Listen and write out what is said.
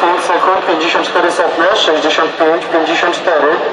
sekund, sekund, 54 setne, 65, 54.